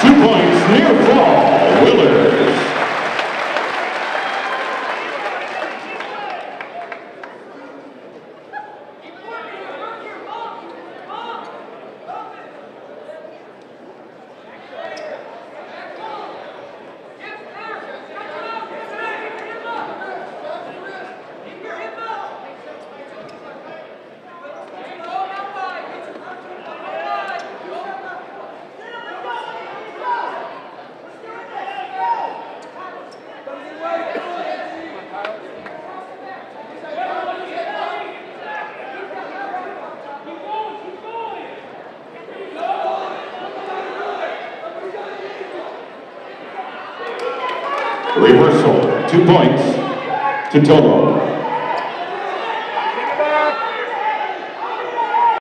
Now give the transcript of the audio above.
Two points, near fall. Reversal, two points to Togo.